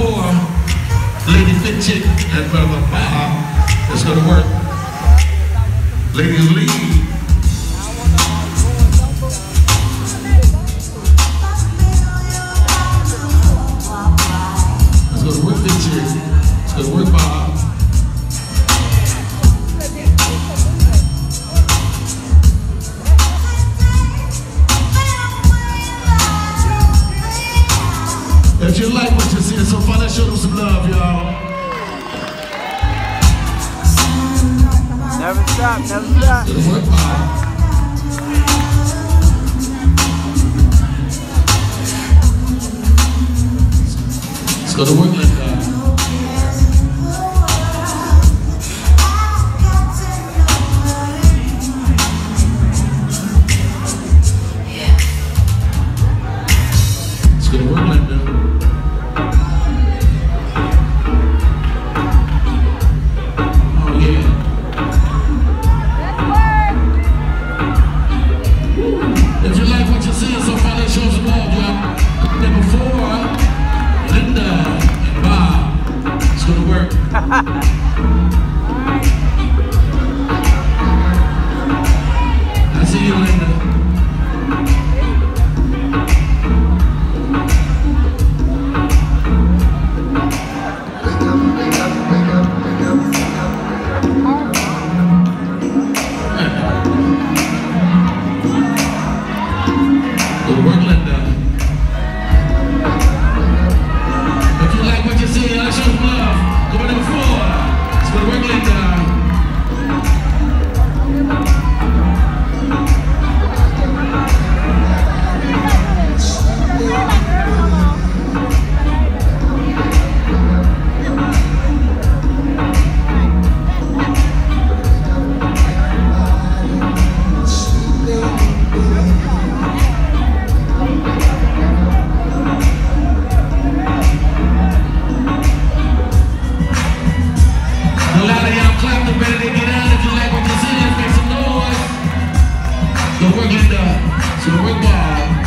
four, Lady Fit Chick and Brother Bob. Let's go to work. Ladies lead. Let's go to work, Fit Chick. Let's go to work, Bob. If you like so far, let's show them some love, y'all. Never stop, never stop. Let's go to work, If you like what you're seeing so far, let's show some love, y'all. Number four, Linda and Bob. Let's go to work. Go work, Linda. So work, Bob. Ten,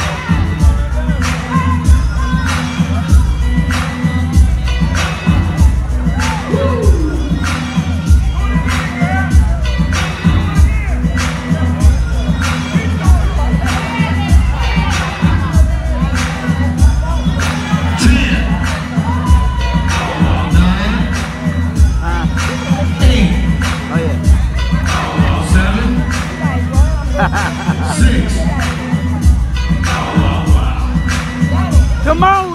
Come on,